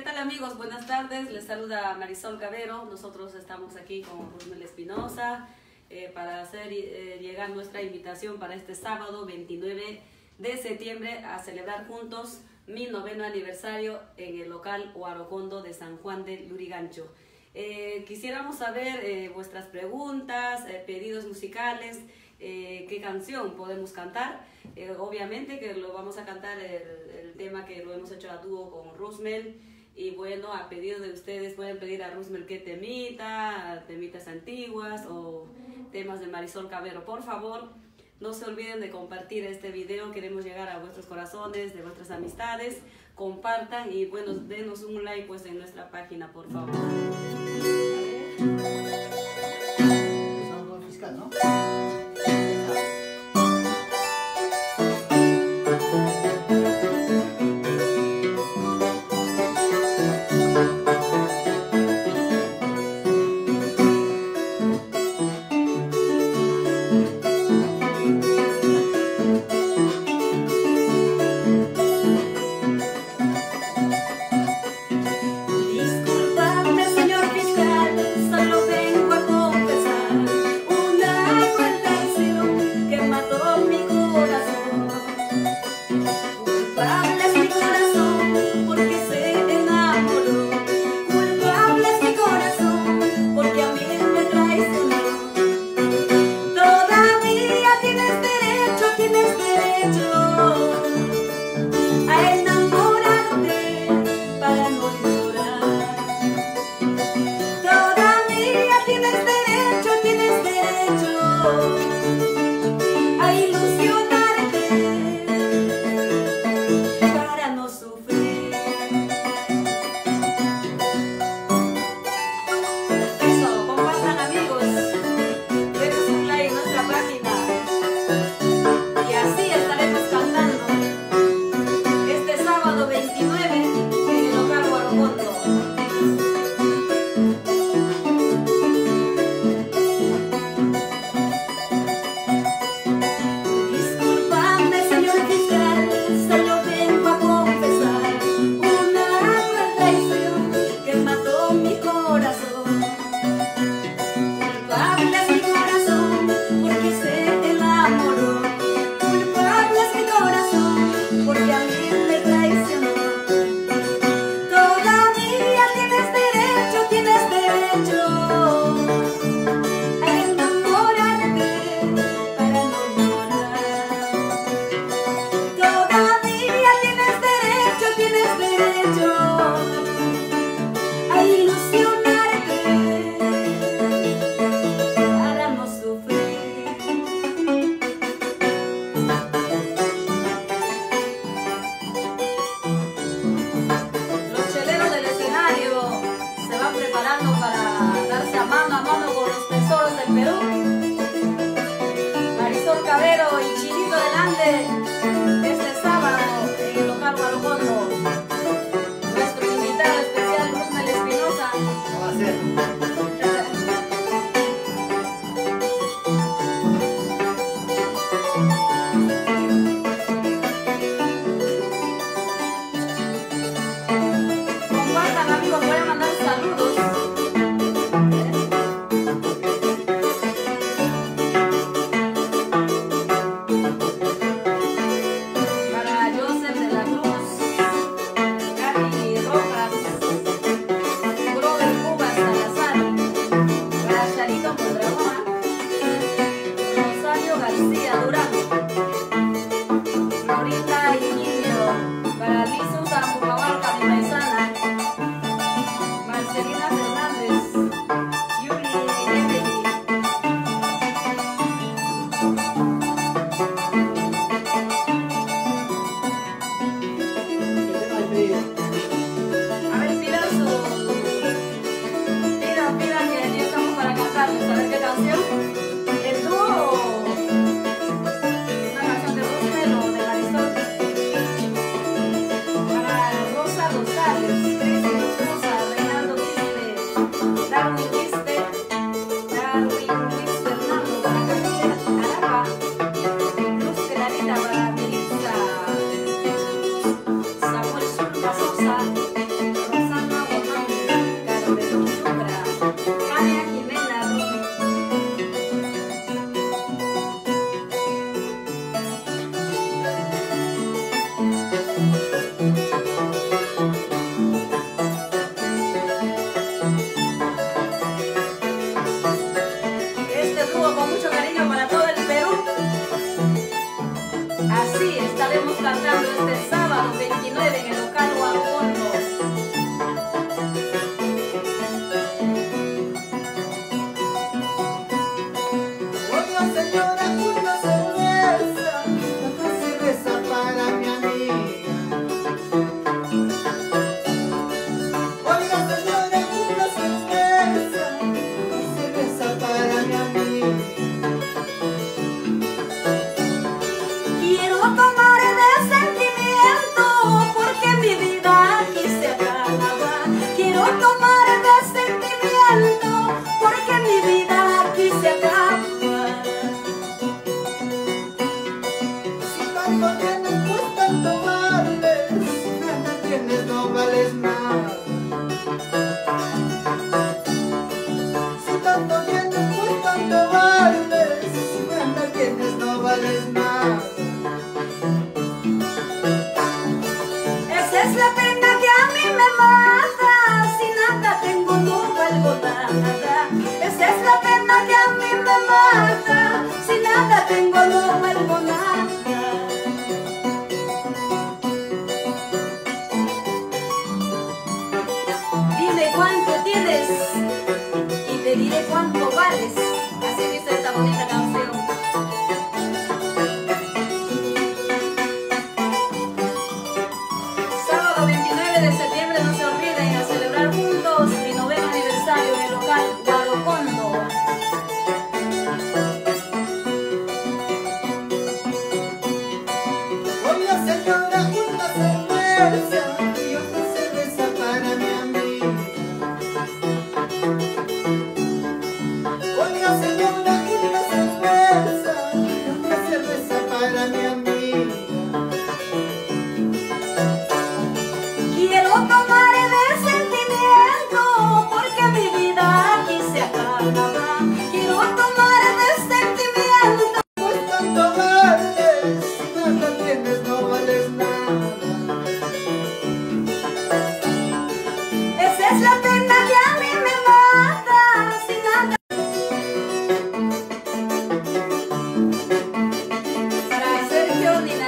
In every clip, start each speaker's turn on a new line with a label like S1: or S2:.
S1: ¿Qué tal amigos? Buenas tardes. Les saluda Marisol Cabero. Nosotros estamos aquí con Rosmel Espinosa eh, para hacer eh, llegar nuestra invitación para este sábado 29 de septiembre a celebrar juntos mi noveno aniversario en el local Huarocondo de San Juan de Lurigancho. Eh, quisiéramos saber vuestras preguntas, pedidos musicales, qué canción podemos cantar. obviamente que lo vamos a cantar el, el, tema que lo hemos hecho a dúo con Rosmel y bueno, a pedido de ustedes pueden pedir a Rusmel que temita, temitas antiguas o temas de Marisol Cabero. Por favor, no se olviden de compartir este video. Queremos llegar a vuestros corazones, de vuestras amistades. Compartan y bueno, denos un like pues en nuestra página, por favor.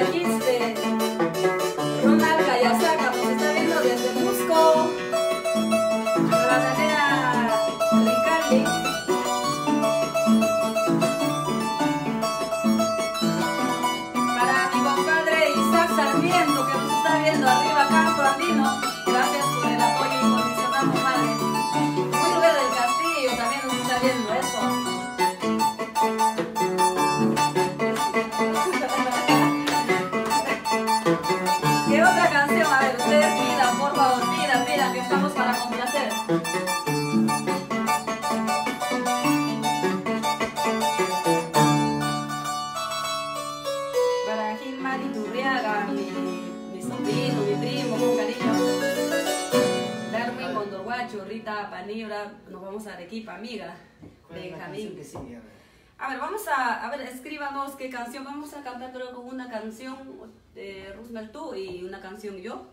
S2: Thank you. Amiga.
S1: Benjamín.
S2: Que? A, ver.
S1: vamos a, a ver, escríbanos qué canción. Vamos a cantar pero con una canción de Roosevelt y una canción yo.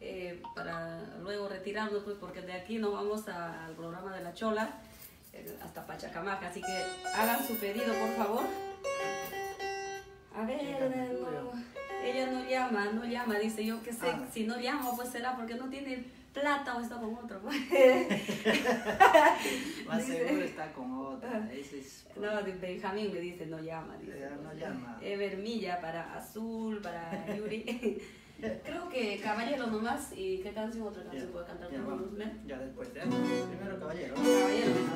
S1: Eh, para luego retirarnos, pues, porque de aquí no vamos al programa de la Chola eh, hasta Pachacamaca. Así que hagan su pedido, por favor. A ver, ella no llama, no llama, dice yo que sé, si no llama, pues será porque no tiene plata o está con otro. Pues.
S2: Más seguro está con otra. Ese es.
S1: No, Benjamín me dice, no llama. Dice,
S2: pues, no llama.
S1: Eh, Vermilla para Azul, para Yuri. Creo que Caballero nomás y qué canción, otra canción puede cantar.
S2: Ya, después, ¿eh? Primero Caballero.
S1: Caballero, me.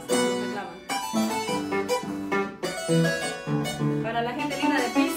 S1: Para la gente linda de Pisa.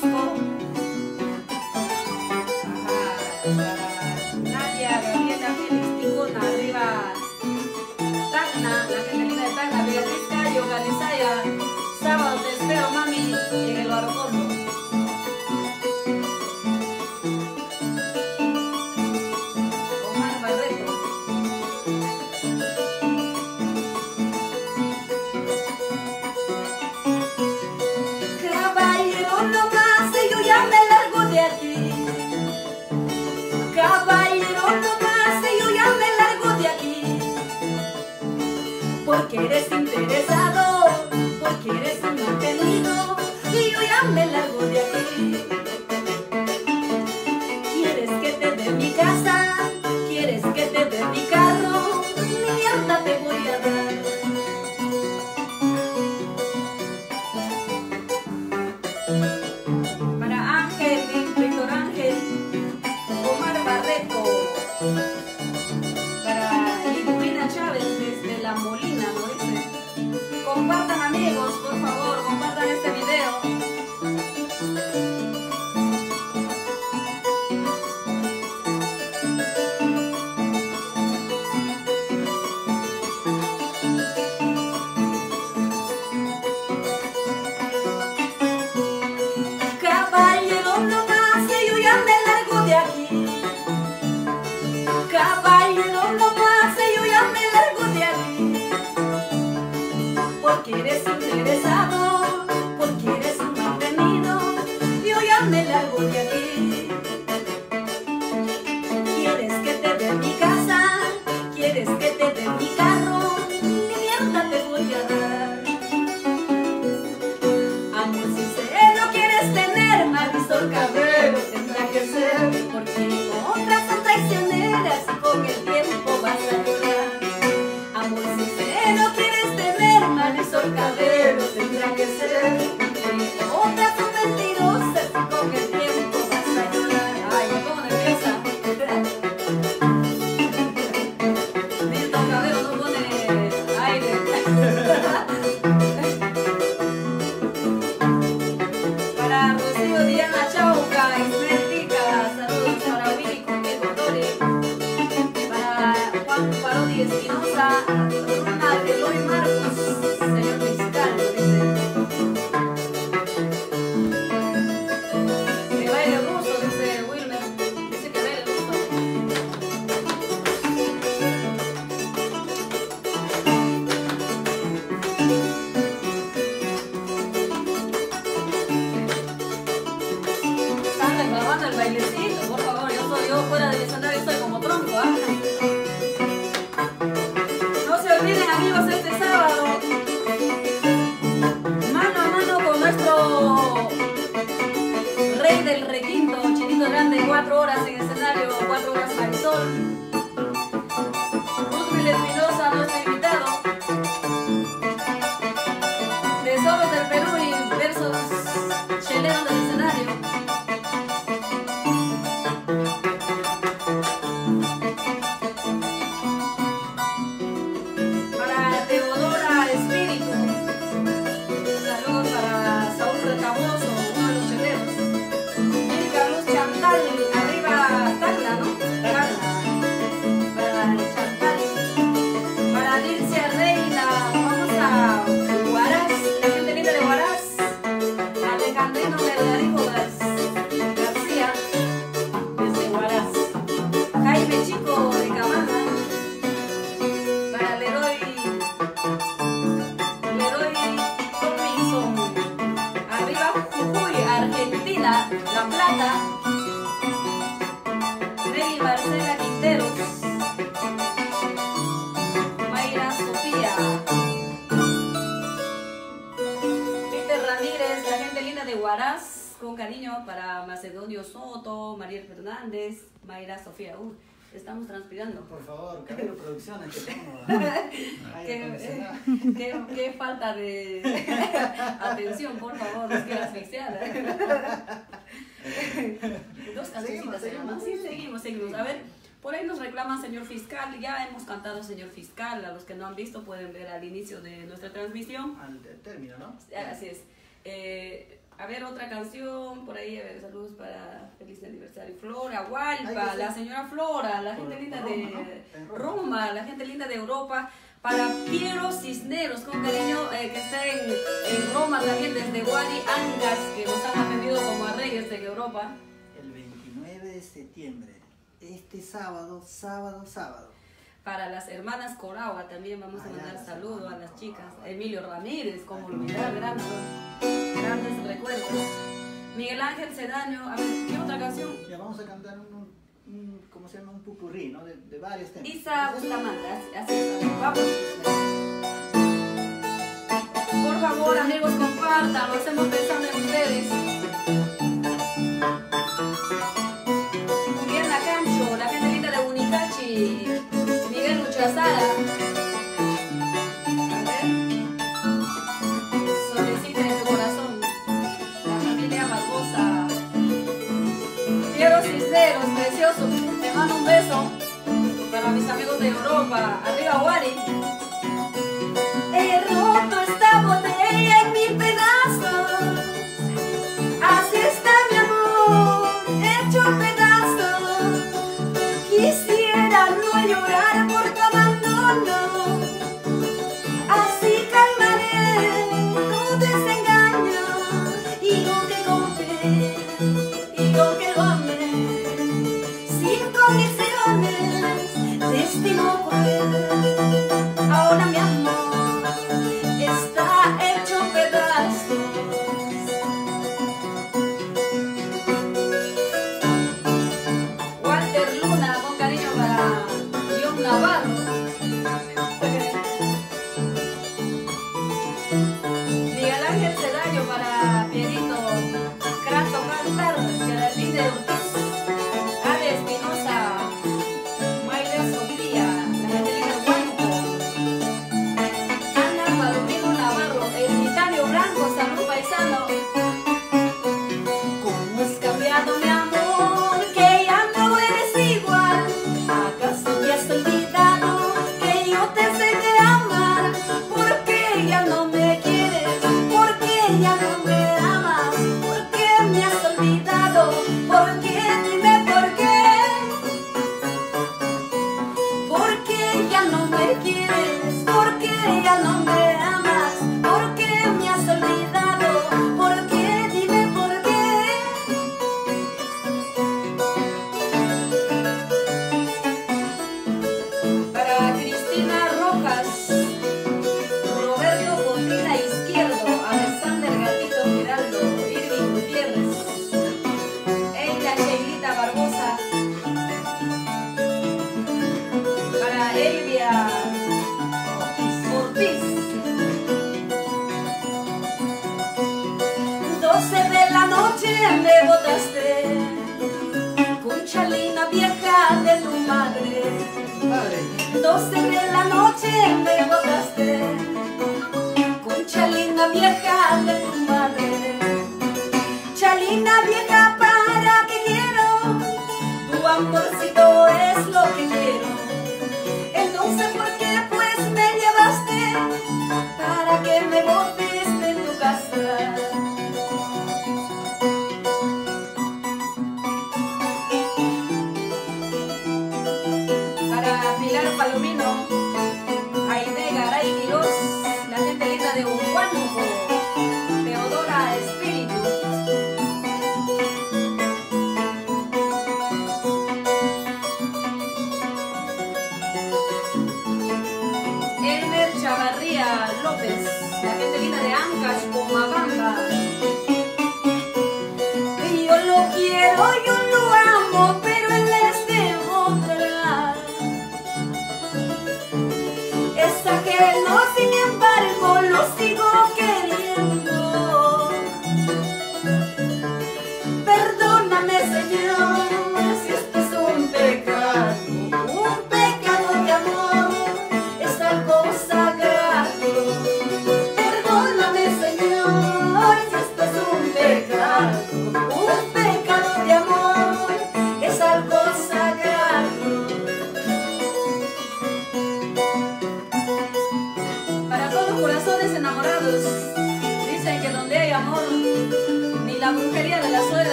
S1: do this. Lord. Con cariño para Macedonio Soto, Mariel Fernández, Mayra Sofía. Uh, estamos transpirando.
S2: Por favor, Cabello Producciones, tengo. Ay,
S1: Qué, qué- qué falta de atención, por favor, no quiero asfixiar. Dos cancioncitas
S2: Seguimos.
S1: Sí, seguimos, seguimos. A ver, por ahí nos reclama señor fiscal. Ya hemos cantado señor fiscal. A los que no han visto pueden ver al inicio de nuestra transmisión.
S2: Al te- término, ¿no?
S1: Así es. Eh, a ver, otra canción, por ahí, a ver, saludos para feliz aniversario. Flora,
S2: Ay,
S1: Walpa,
S2: que
S1: la señora Flora, la gente linda
S2: Roma,
S1: de
S2: ¿no? En Roma.
S1: Roma, la gente linda de Europa. Para Piero Cisneros, con cariño, eh, que está en, en Roma también, desde Wadi Angas, que nos han atendido como a reyes de Europa.
S2: El 29 de septiembre, este sábado, sábado, sábado.
S1: Para las hermanas Coragua también vamos a
S2: Ah,
S1: mandar
S2: las
S1: saludos a las chicas. Emilio Ramírez, como
S2: Ah,
S1: olvidar,
S2: qué
S1: grandes, grandes recuerdos. Miguel Ángel Cedaño, a ver, ¿qué otra canción?
S2: Ya vamos a cantar un, un, ¿cómo se llama? Un pupurrí, ¿no? De, de varios temas.
S1: Isa Bustamante, así es. Vamos. Por favor, amigos, compartan, lo hacemos pensando en ustedes. Luchazara. A ver. Solicita en tu corazón. La familia Barbosa. Piero Cisneros, precioso. Te mando un beso para mis amigos de Europa. Arriba, Wari. He roto esta botella en mil pedazos.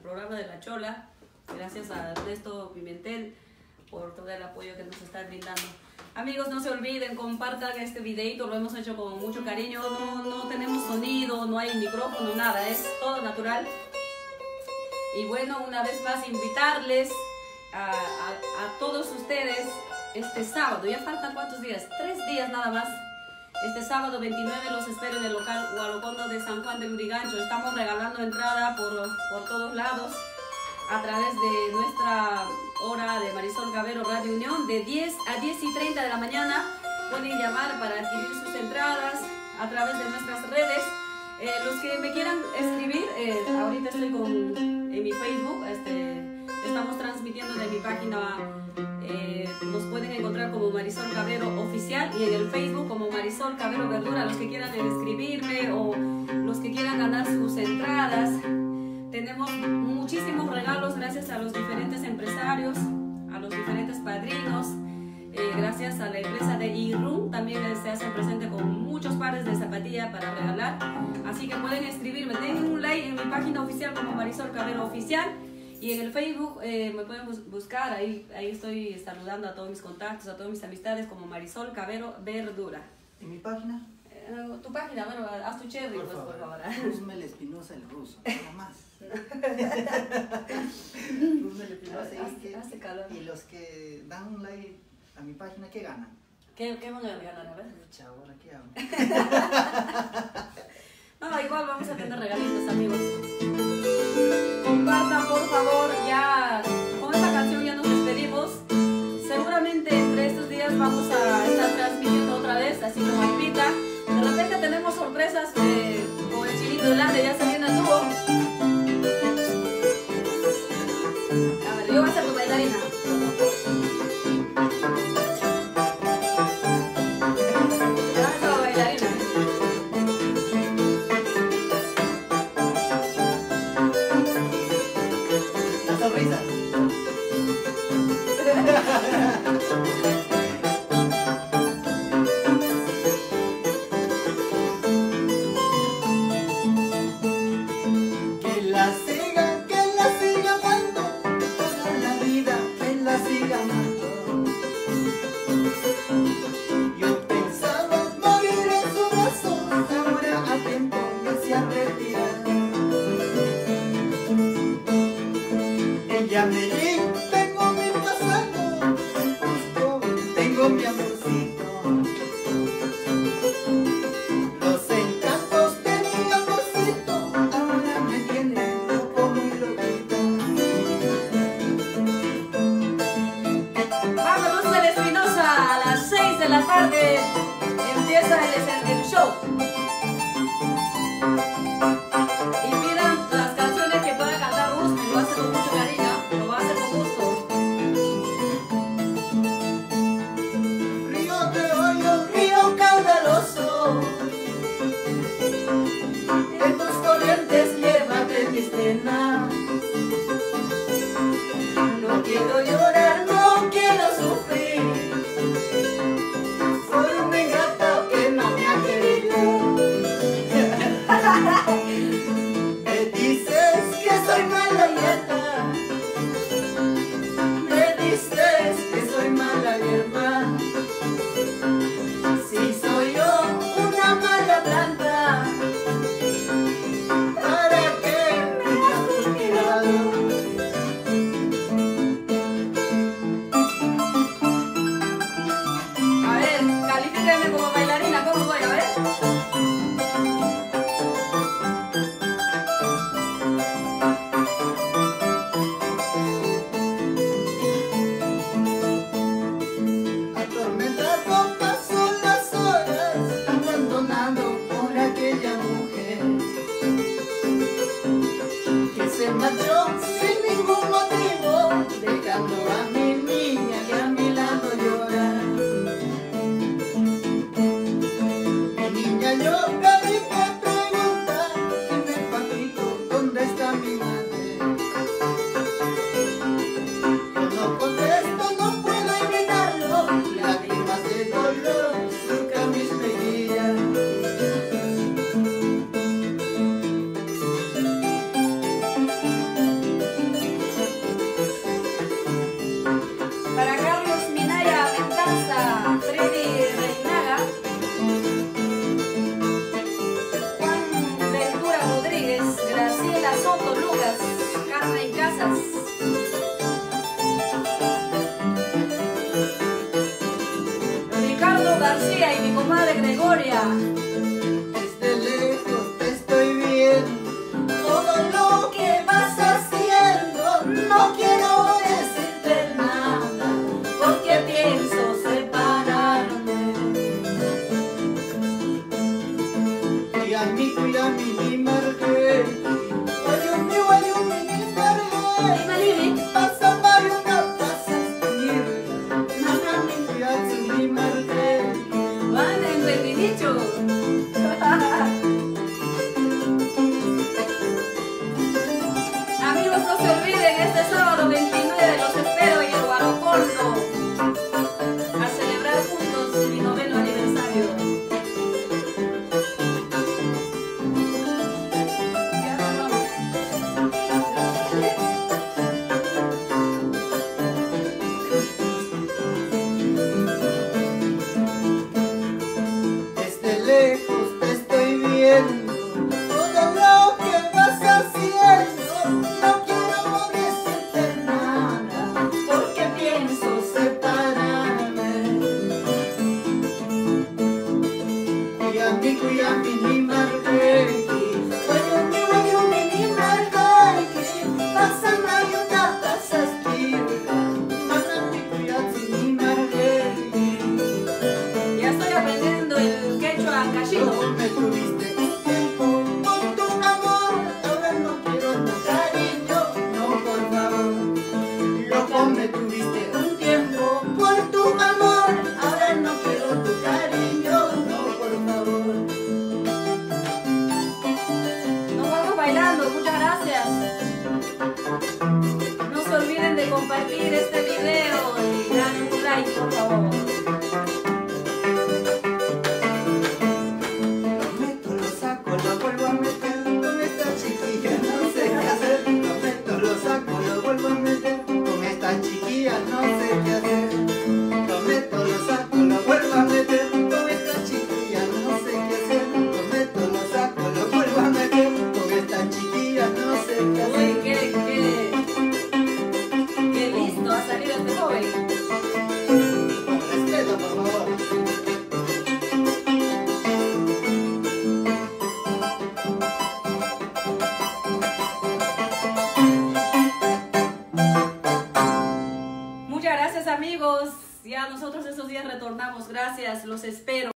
S1: Programa de La Chola. Gracias a Ernesto Pimentel por todo el apoyo que nos está brindando. Amigos, no se olviden, compartan este videito, lo hemos hecho con mucho cariño. No, no tenemos sonido, no hay micrófono, nada, es todo natural. Y bueno, una vez más invitarles a, a- todos ustedes este sábado. Ya faltan cuántos días? Tres días nada más. Este sábado 29 los espero en el local Gualocondo de San Juan de Lurigancho. Estamos regalando entrada por, por todos lados a través de nuestra hora de Marisol Cabero Radio Unión de 10 a 10 y 30 de la mañana. Pueden llamar para adquirir sus entradas a través de nuestras redes. Eh, los que me quieran escribir, eh, ahorita estoy con, en mi Facebook, este, estamos transmitiendo de mi página, eh, nos pueden encontrar como Marisol Cabrero Oficial y en el Facebook como Marisol Cabrero Verdura, los que quieran escribirme o los que quieran ganar sus entradas. Tenemos muchísimos regalos gracias a los diferentes empresarios, a los diferentes padrinos. Eh, gracias a la empresa de Irun también se hace presente con muchos pares de zapatilla para regalar. Así que pueden escribirme, den un like en mi página oficial como Marisol Cabero Oficial y en el Facebook eh, me pueden bus- buscar, ahí, ahí estoy saludando a todos mis contactos, a todas mis amistades como Marisol Cabero Verdura.
S2: ¿En mi página?
S1: Eh, tu página, bueno, haz tu cherry pues por favor.
S2: Rusmel Espinosa el ruso, nada más. Rusmel Espinosa y,
S1: Hace-
S2: que-
S1: hace calor.
S2: y los que dan un like a mi página, ¿qué ganan?
S1: ¿Qué, ¿Qué van a ganar? A ver.
S2: Pucha, ahora qué hago.
S1: No, igual vamos a tener regalitos, amigos. Compartan, por favor, ya con esta canción ya nos despedimos. Seguramente entre estos días vamos a estar transmitiendo otra vez, así como Alpita. De repente tenemos sorpresas eh, con el chinito delante, ya se viene el dúo. A ver, yo voy a ser tu bailarina.